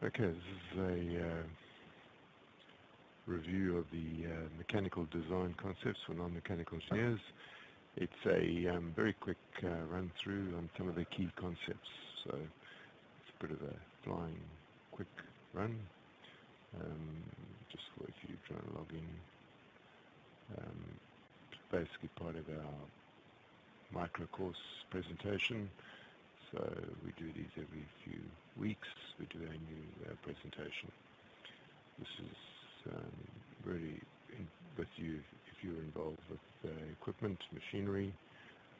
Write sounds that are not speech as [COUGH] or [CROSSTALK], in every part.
Okay, this is a uh, review of the uh, mechanical design concepts for non-mechanical engineers. It's a um, very quick uh, run through on some of the key concepts. So it's a bit of a flying quick run. Um, just for if you try to log in. Um, basically part of our micro course presentation. So we do these every few weeks. We do a new uh, presentation. This is um, really in, with you if you're involved with uh, equipment, machinery.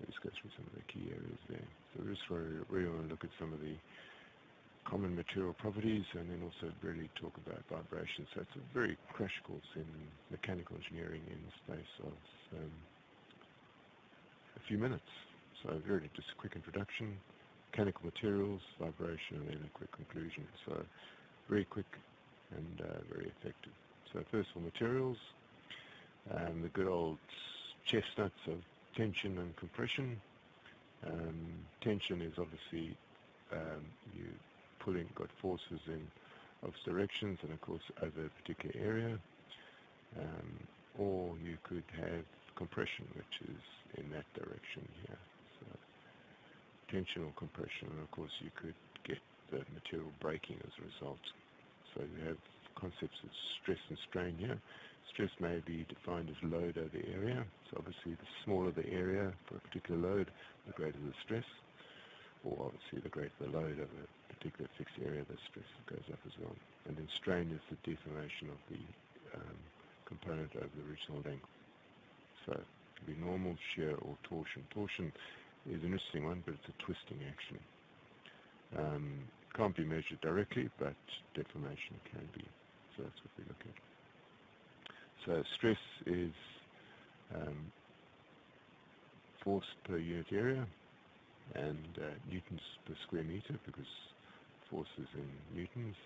We through some of the key areas there. So we just really want to look at some of the common material properties and then also really talk about vibration. So it's a very crash course in mechanical engineering in the space of um, a few minutes. So really just a quick introduction, mechanical materials, vibration, and then a quick conclusion. So very quick and uh, very effective. So first of all, materials, um, the good old chestnuts of tension and compression. Um, tension is obviously um, you pulling, got forces in opposite directions and of course over a particular area. Um, or you could have compression, which is in that direction here tension or compression, and of course you could get the material breaking as a result. So you have concepts of stress and strain here. Stress may be defined as load over area. So obviously the smaller the area for a particular load, the greater the stress. Or obviously the greater the load over a particular fixed area, the stress goes up as well. And then strain is the deformation of the um, component over the original length. So it could be normal, shear, or torsion. Torsion is an interesting one, but it's a twisting action. Um, can't be measured directly, but deformation can be. So that's what we look at. So stress is um, force per unit area and uh, newtons per square meter because force is in newtons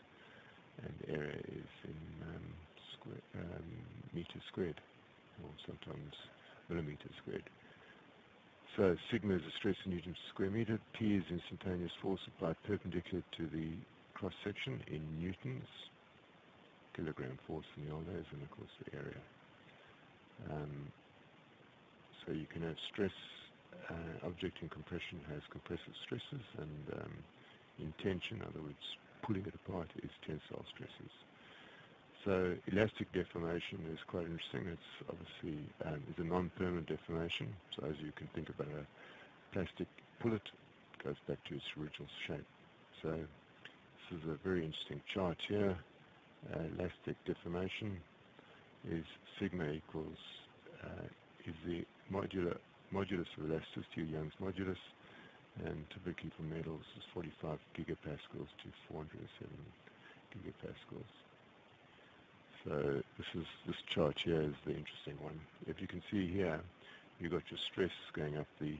and area is in um, square, um, meters squared or sometimes millimeters squared. So sigma is a stress in newtons per square meter. P is instantaneous force applied perpendicular to the cross section in newtons, kilogram force in the old days, and of course the area. Um, so you can have stress. Uh, object in compression has compressive stresses, and um, in tension, in other words, pulling it apart, is tensile stresses. So elastic deformation is quite interesting. It's obviously um, is a non-permanent deformation. So as you can think about a plastic pullet, it goes back to its original shape. So this is a very interesting chart here. Uh, elastic deformation is sigma equals uh, is the modular modulus of elasticity, Young's modulus, and typically for metals is 45 gigapascals to 407 gigapascals. So this is this chart here is the interesting one. If you can see here, you've got your stress going up the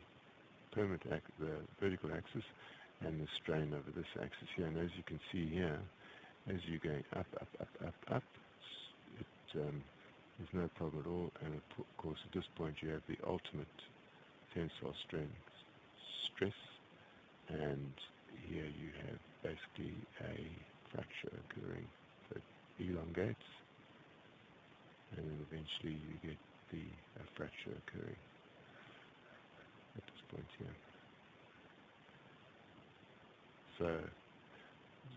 permanent the vertical axis and the strain over this axis here. And as you can see here, as you're going up, up, up, up, up, it, um, there's no problem at all. And of course, at this point, you have the ultimate tensile strength stress, and here you have basically a fracture occurring. It elongates and then eventually you get the fracture occurring at this point here. So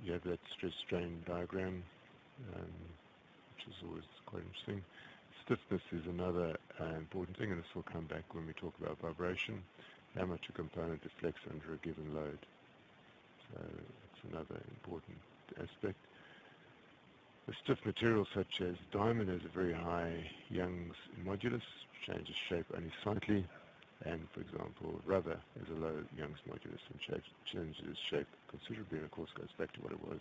you have that stress strain diagram, um, which is always quite interesting. Stiffness is another uh, important thing, and this will come back when we talk about vibration, how much a component deflects under a given load. So it's another important aspect. A stiff material such as diamond has a very high Young's modulus, changes shape only slightly, and for example, rubber has a low Young's modulus and changes shape considerably, and of course goes back to what it was.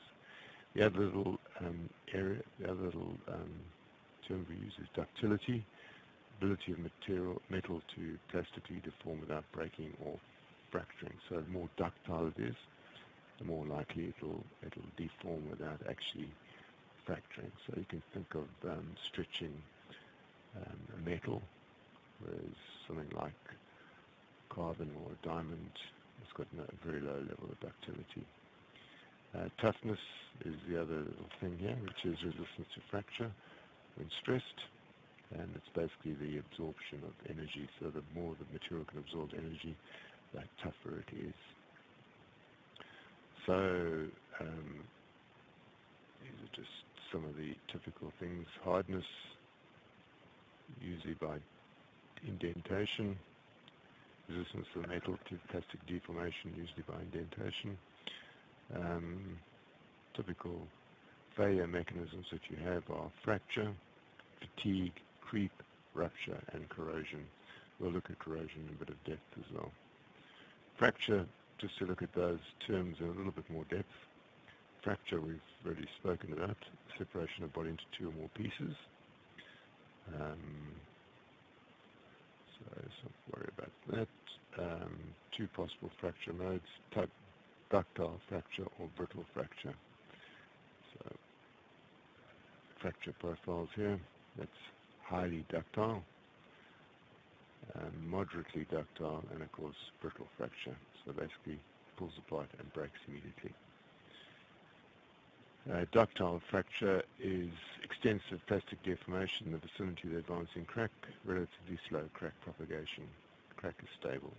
The other little um, area, the other little um, term we use is ductility, ability of material metal to plastically deform without breaking or fracturing. So the more ductile it is, the more likely it'll it'll deform without actually fracturing. So you can think of um, stretching um, a metal, whereas something like carbon or diamond has got a very low level of ductility. Uh, toughness is the other little thing here, which is resistance to fracture when stressed. And it's basically the absorption of energy. So the more the material can absorb energy, the tougher it is. So um, these are just some of the typical things. Hardness, usually by indentation. Resistance to metal to plastic deformation, usually by indentation. Um, typical failure mechanisms that you have are fracture, fatigue, creep, rupture, and corrosion. We'll look at corrosion in a bit of depth as well. Fracture, just to look at those terms in a little bit more depth. Fracture we've already spoken about, separation of body into two or more pieces. Um, so let's worry about that. Um, two possible fracture modes, type ductile fracture or brittle fracture. So fracture profiles here, that's highly ductile, um, moderately ductile, and of course brittle fracture. So basically pulls apart and breaks immediately. Uh, ductile fracture is extensive plastic deformation in the vicinity of the advancing crack, relatively slow crack propagation. Crack is stable.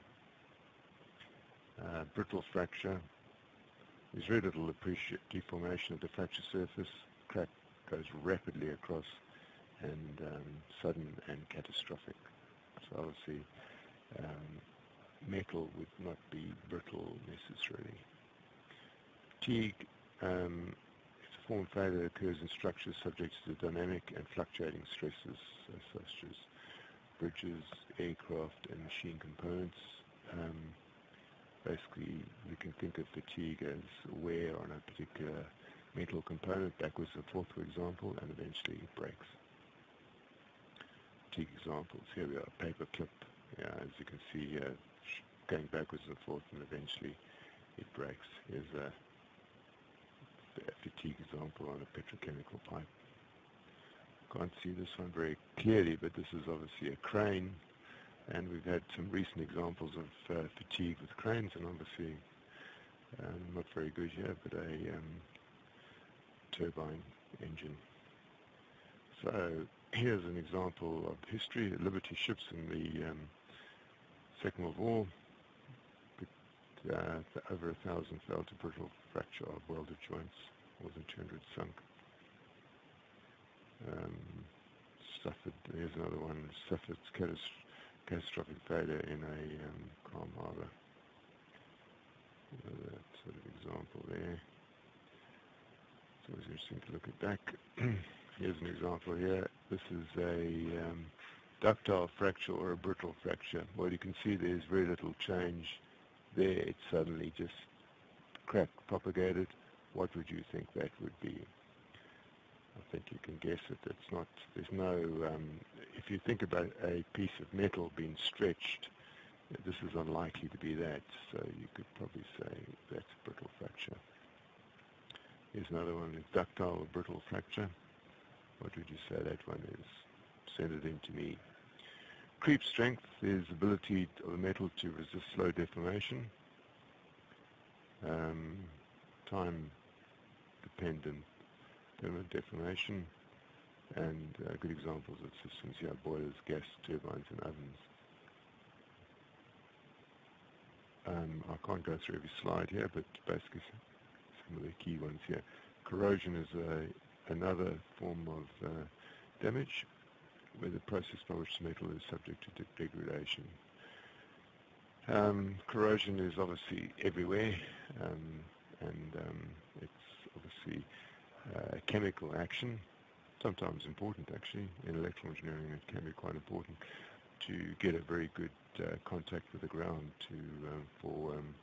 Uh, brittle fracture there's very little deformation of the fracture surface. Crack goes rapidly across and um, sudden and catastrophic. So obviously um, metal would not be brittle necessarily. Teague um, form failure occurs in structures subject to dynamic and fluctuating stresses such as bridges, aircraft and machine components. Um, basically you can think of fatigue as wear on a particular metal component backwards and forth, for example, and eventually it breaks. Fatigue examples. Here we are, a paper clip. Yeah, as you can see here, going backwards and forth, and eventually it breaks. Here's a, fatigue example on a petrochemical pipe. Can't see this one very clearly, but this is obviously a crane and we've had some recent examples of uh, fatigue with cranes, and obviously um, not very good here, but a um, turbine engine. So here's an example of history. Liberty ships in the um, Second World War, over a thousand fell to brittle fracture of welded joints, more than 200 sunk. Um, suffered, here's another one, suffered catastrophic catastrophic failure in a um, calm harbor. that sort of example there. It's always interesting to look at back. [CLEARS THROAT] Here's an example here. This is a um, ductile fracture or a brittle fracture. Well, you can see there's very little change there. It suddenly just cracked, propagated. What would you think that would be? I think you can guess it. It's not, there's no, um, if you think about a piece of metal being stretched, this is unlikely to be that, so you could probably say that's a brittle fracture. Here's another one, ductile or brittle fracture. What would you say that one is? Send it in to me. Creep strength is ability of a metal to resist slow deformation. Um, time dependent permanent deformation, and uh, good examples of systems here, boilers, gas turbines, and ovens. Um, I can't go through every slide here, but basically some of the key ones here. Corrosion is a, another form of uh, damage where the process by which the metal is subject to de degradation. Um, corrosion is obviously everywhere, um, and um, it's obviously uh, chemical action, sometimes important actually. In electrical engineering it can be quite important to get a very good uh, contact with the ground to um, for um,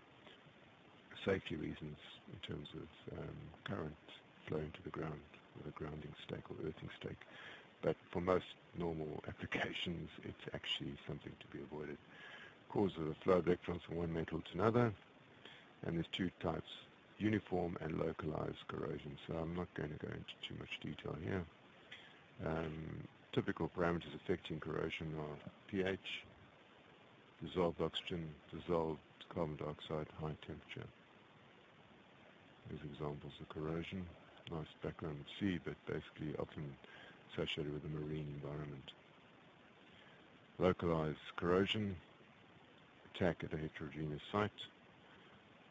safety reasons in terms of um, current flowing to the ground with a grounding stake or earthing stake. But for most normal applications, it's actually something to be avoided. Causes the flow of electrons from one metal to another, and there's two types uniform and localized corrosion. So I'm not going to go into too much detail here. Um, typical parameters affecting corrosion are pH, dissolved oxygen, dissolved carbon dioxide, high temperature. as examples of corrosion. Nice background of sea, but basically often associated with the marine environment. Localized corrosion, attack at a heterogeneous site.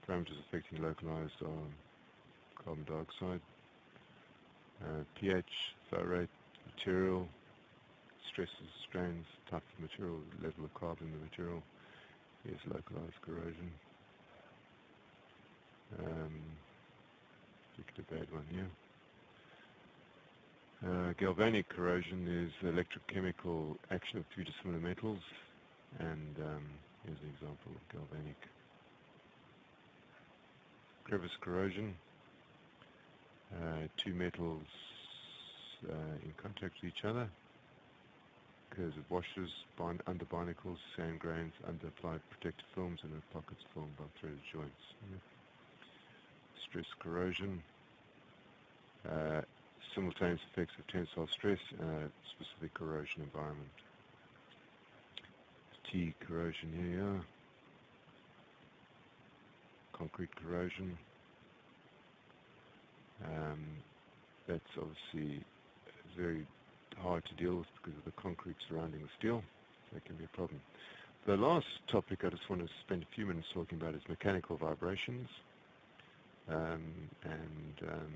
Parameters affecting localized are carbon dioxide, uh, pH, flow rate, material, stresses, strains, type of material, level of carbon in the material. Here's localized corrosion. Um, a bad one here. Uh, galvanic corrosion is the electrochemical action of two dissimilar metals, and um, here's an example of galvanic. Crevice corrosion, uh, two metals uh, in contact with each other, with washers, bind, under barnacles, sand grains, under applied protective films, and in pockets formed by threaded joints. Stress corrosion, uh, simultaneous effects of tensile stress in a specific corrosion environment. T corrosion here, concrete corrosion. Um, that's obviously very hard to deal with because of the concrete surrounding the steel. That can be a problem. The last topic I just want to spend a few minutes talking about is mechanical vibrations. Um, and um,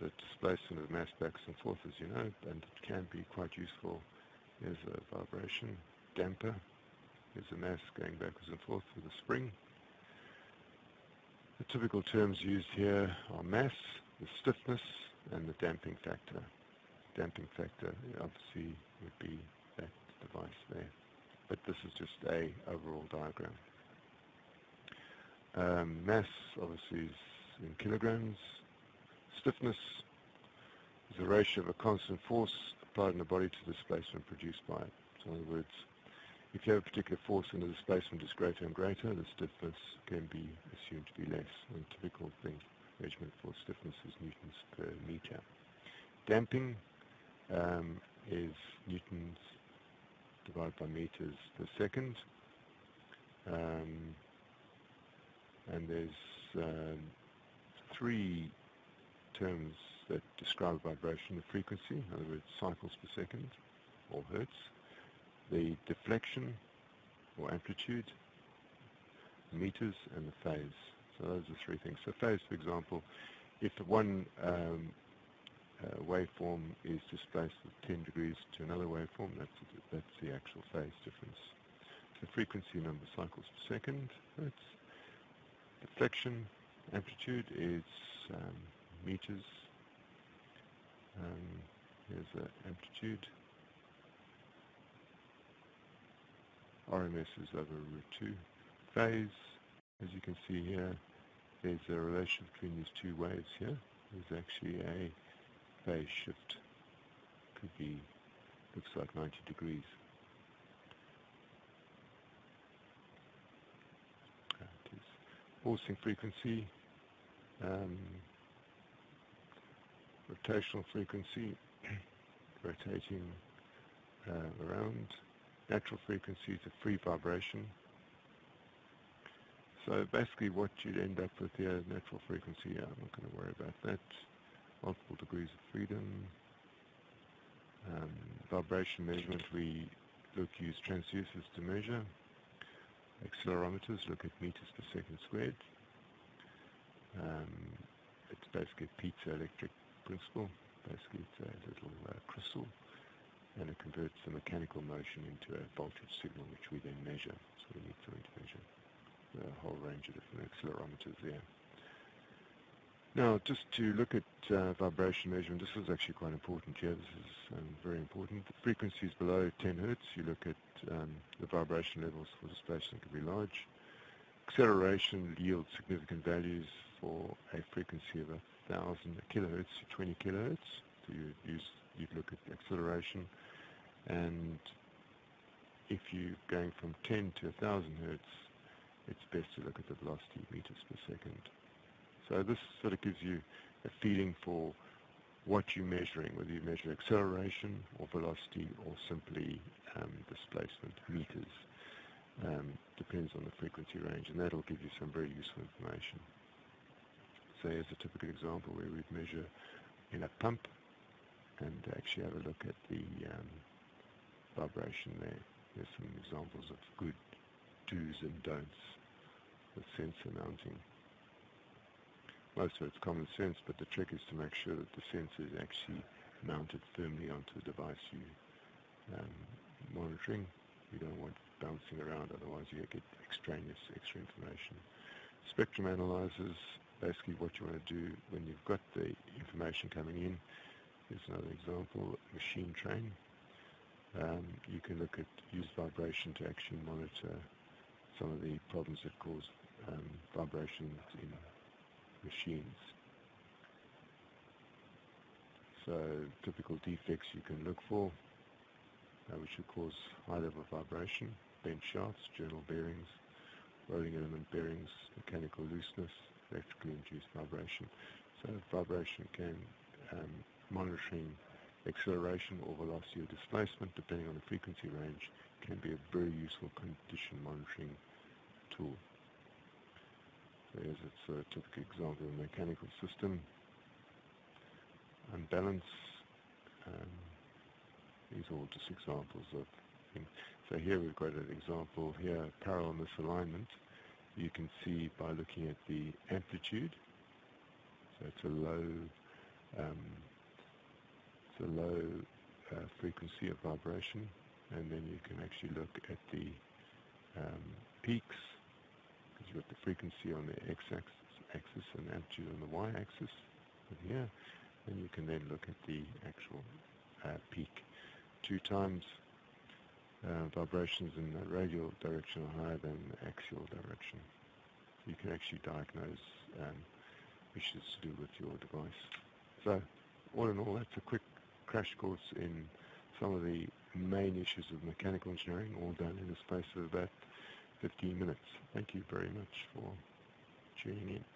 the displacement of mass back and forth, as you know, and it can be quite useful. There's a vibration damper. There's a mass going backwards and forth with a spring. The typical terms used here are mass, the stiffness, and the damping factor. Damping factor obviously would be that device there. But this is just a overall diagram. Um, mass obviously is in kilograms, stiffness is the ratio of a constant force applied in the body to the displacement produced by it. So in other words, if you have a particular force and the displacement is greater and greater, the stiffness can be assumed to be less. And a typical thing, measurement for stiffness is newtons per meter. Damping um, is newtons divided by meters per second. Um, and there's um, three terms that describe vibration, the frequency, in other words, cycles per second, or hertz, the deflection, or amplitude, meters, and the phase. So those are three things. So phase, for example, if one um, uh, waveform is displaced with 10 degrees to another waveform, that's, that's the actual phase difference. The frequency number cycles per second, hertz. Deflection, amplitude is um, meters. Um, here's the amplitude. RMS is over root 2. Phase, as you can see here, there's a relation between these two waves here. There's actually a phase shift. Could be, looks like 90 degrees. Pulsing frequency, um, rotational frequency, [CLEARS THROAT] rotating uh, around. Natural frequency is a free vibration. So basically what you'd end up with here, natural frequency, yeah, I'm not going to worry about that. Multiple degrees of freedom. Um, vibration measurement, we look use transducers to measure. Accelerometers look at meters per second squared. Um, it's basically piezoelectric principle. Basically, it's a little uh, crystal, and it converts the mechanical motion into a voltage signal, which we then measure. So we need something to measure. A whole range of different accelerometers there. Now, just to look at uh, vibration measurement, this is actually quite important here. This is um, very important. The frequencies below 10 hertz, you look at um, the vibration levels for the space displacement can be large. Acceleration yields significant values for a frequency of 1,000 kilohertz to 20 kilohertz. So you use, you'd look at acceleration. And if you're going from 10 to 1,000 hertz, it's best to look at the velocity meters per second. So this sort of gives you a feeling for what you're measuring, whether you measure acceleration or velocity or simply um, displacement meters. Um, depends on the frequency range, and that'll give you some very useful information. Say, is a typical example where we'd measure in a pump and actually have a look at the um, vibration there. There's some examples of good do's and don'ts with sensor mounting. Most of it's common sense, but the trick is to make sure that the sensor is actually mounted firmly onto the device you um, monitoring. You don't want it bouncing around, otherwise you get extraneous extra information. Spectrum analyzers, basically what you want to do when you've got the information coming in. Here's another example, machine train. Um, you can look at use vibration to actually monitor some of the problems that cause um, vibrations in machines. So typical defects you can look for, uh, which would cause high level vibration, bent shafts, journal bearings, rolling element bearings, mechanical looseness, electrically induced vibration. So vibration can, um, monitoring acceleration or velocity or displacement, depending on the frequency range, can be a very useful condition monitoring tool. So here's a typical example of a mechanical system. Unbalance. Um, these are all just examples of things. So here we've got an example here, parallel misalignment. You can see by looking at the amplitude. So it's a low, um, it's a low uh, frequency of vibration, and then you can actually look at the um, peaks because you've got the frequency on the x-axis axis and amplitude on the y-axis here. And you can then look at the actual uh, peak. Two times uh, vibrations in the radial direction are higher than the axial direction you can actually diagnose um, issues to do with your device so all in all that's a quick crash course in some of the main issues of mechanical engineering all done in the space of about 15 minutes. Thank you very much for tuning in.